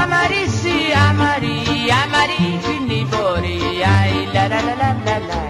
Amari si amari, amari finibori, ai la la la la la la.